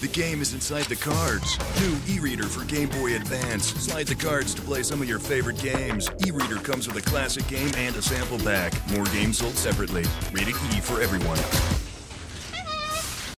The game is inside the cards. New e-reader for Game Boy Advance. Slide the cards to play some of your favorite games. E-reader comes with a classic game and a sample pack. More games sold separately. Rated E for everyone.